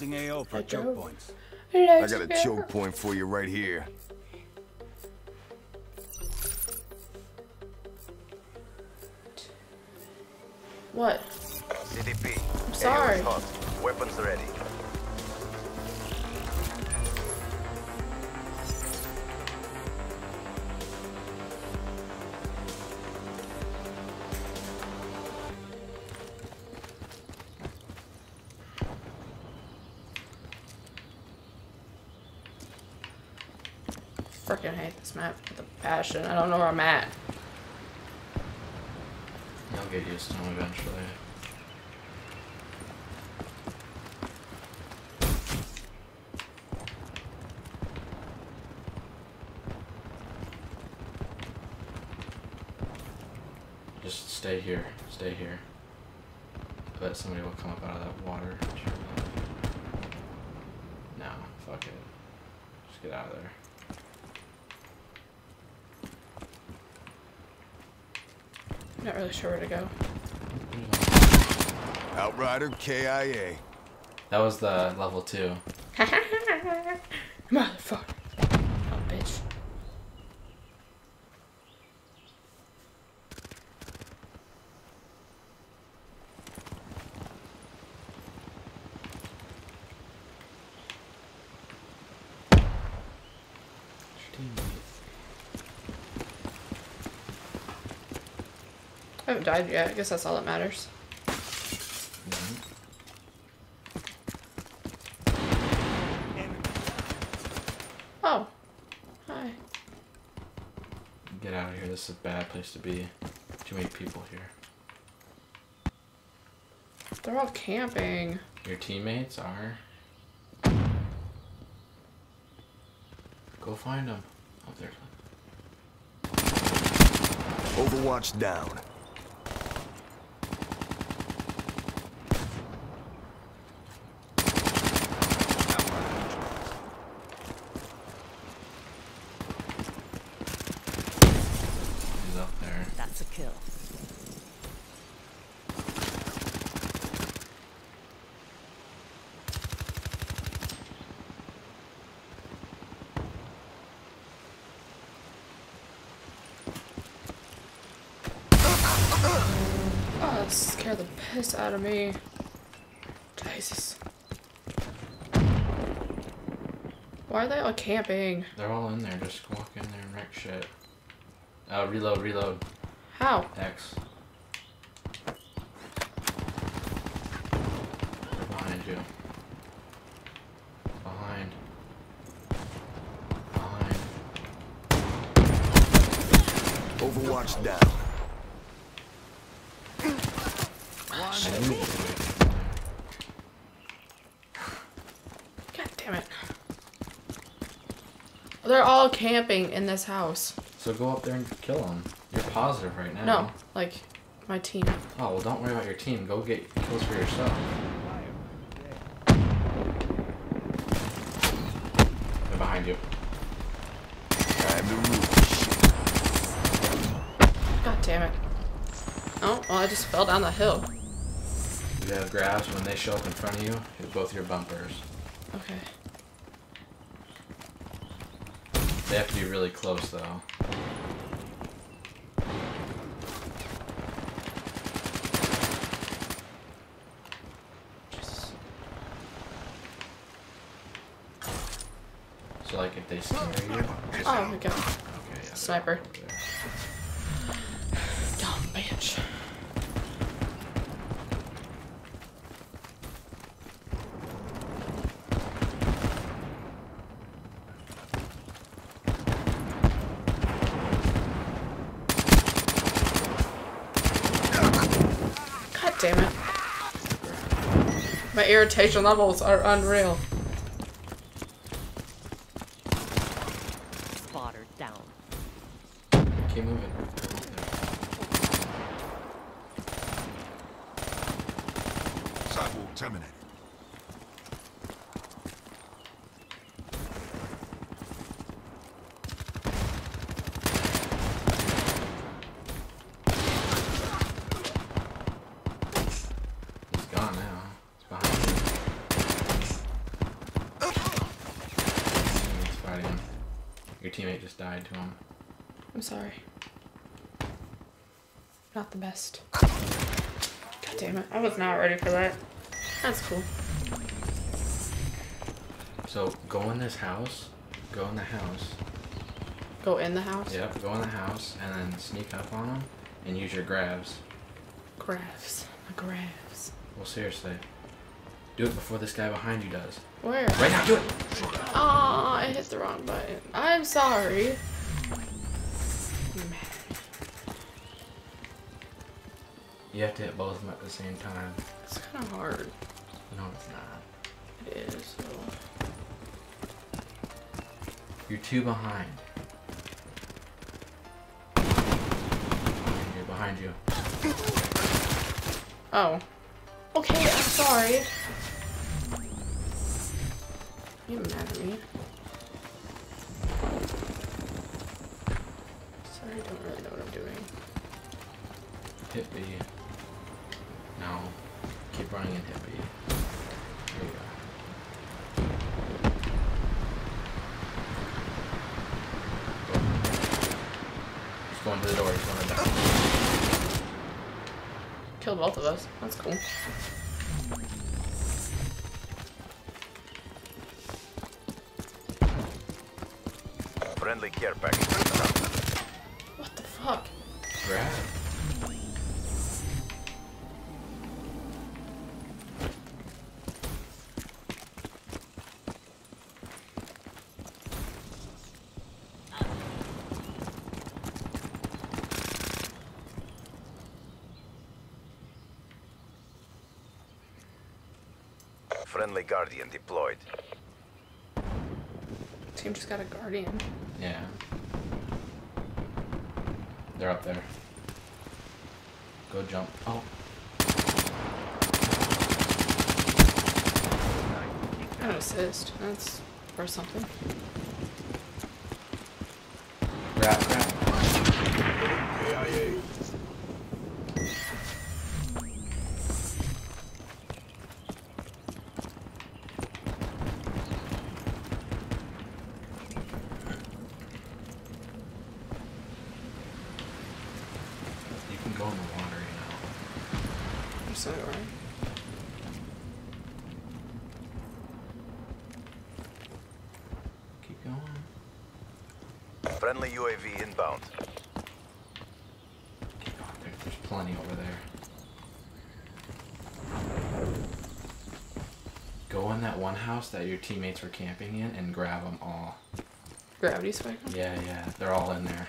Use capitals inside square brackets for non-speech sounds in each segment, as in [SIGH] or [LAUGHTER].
Defaulting AO for I choke drove. points. I got a choke point for you right here. What? CDP. I'm sorry. Hot. Weapons ready. Freaking hate this map with a passion. I don't know where I'm at. You'll get used to them eventually. Just stay here. Stay here. I bet somebody will come up out of that water. No, fuck it. Just get out of there. Not really sure where to go. Outrider KIA. That was the level two. [LAUGHS] Motherfucker. Oh, bitch. I haven't died yet. I guess that's all that matters. Oh. Hi. Get out of here. This is a bad place to be. Too many people here. They're all camping. Your teammates are. Go find them. Oh, there's one. Overwatch down. He's up there. That's a kill. That scared the piss out of me. Jesus. Why are they all camping? They're all in there. Just walk in there and wreck shit. Uh, reload, reload. How? X. Behind you. Behind. Behind. Overwatch down. God damn it. They're all camping in this house. So go up there and kill them. You're positive right now. No, like my team. Oh, well, don't worry about your team. Go get kills for yourself. They're behind you. Time to root. God damn it. Oh, well, I just fell down the hill. You have grabs when they show up in front of you. Hit both your bumpers. Okay. They have to be really close though. So like if they scare you. Oh, we go. Okay, yeah, Sniper. Dumb bitch. God damn it. My irritation levels are unreal. Spotter down. Keep moving. Sidewalk terminated. He's gone now. He's behind you. Your teammate just died to him. I'm sorry. Not the best. God damn it. I was not ready for that. That's cool. So go in this house. Go in the house. Go in the house. Yep, go in the house and then sneak up on them and use your grabs. Graphs. My graphs. Well, seriously. Do it before this guy behind you does. Where? Right now, do it! Oh, I'm sorry. You have to hit both of them at the same time. It's kind of hard. No, it's not. It is. So. You're two behind. You're behind you. Oh. Okay, I'm sorry. You mad at me? I don't really know what I'm doing. Hit B. No. Keep running and hit B. There you go. He's going to the door. He's going to the door. Killed both of us. That's cool. Friendly care package. What fuck? Grab. Friendly Guardian deployed. Team just got a guardian. Yeah. They're up there. Go jump. Oh. An assist. That's for something. AIA. You can go in the water, you know. I'm so right. Keep going. Friendly UAV inbound. Keep going. There, there's plenty over there. Go in that one house that your teammates were camping in and grab them all. Gravity spike. Yeah, yeah, they're all in there.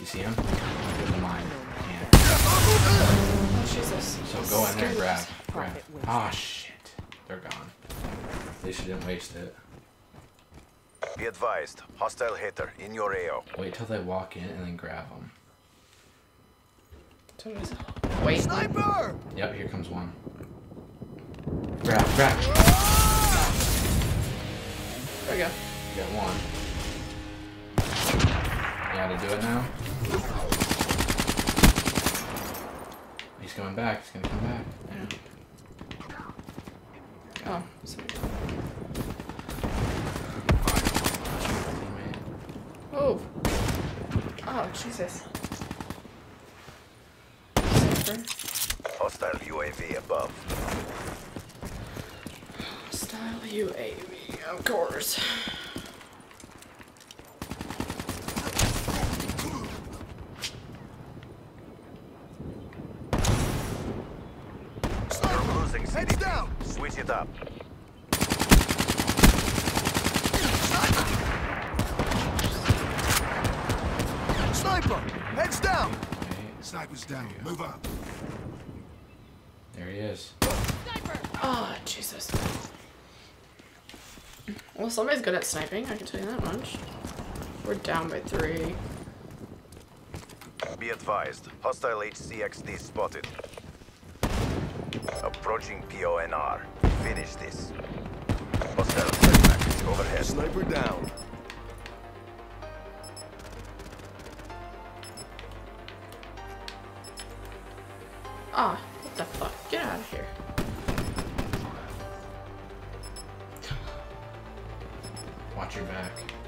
You see them? Give them mine. Can't. Oh Jesus. So go in there and Scared grab. us. grab. Ah, shit. They're gone. They shouldn't waste it. Be advised, hostile hitter in your AO. Wait till they walk in and then grab them. So it is- Wait. Sniper! Yep, here comes one. Grab, grab. There we go. You got one. You gotta do it now. He's coming back. He's gonna come back. Oh. Sorry. Oh. Oh Jesus. Sniper. Hostile UAV above. Style UAV, of course. You're losing Heads CDP. down! Switch it up. Sniper! Heads down! Wait, Sniper's down. Move up. there he is. Oh, Jesus. Well, somebody's good at sniping, I can tell you that much. We're down by three. Be advised, hostile HCXD spotted. Approaching PONR. Finish this. Hostile threat package overhead. Sniper down. Ah, what the fuck? Get out of here. Watch your back.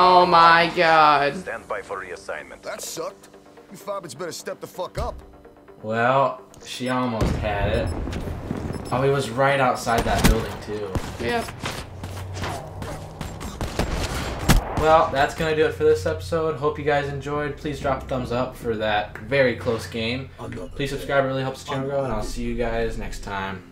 Oh my god. Stand by for reassignment. That sucked. You Fabits better step the fuck up. Well, she almost had it. Oh, he was right outside that building too. Yep. Well, that's gonna do it for this episode. Hope you guys enjoyed. Please drop a thumbs up for that very close game. Please subscribe; it really helps the channel grow. And I'll see you guys next time.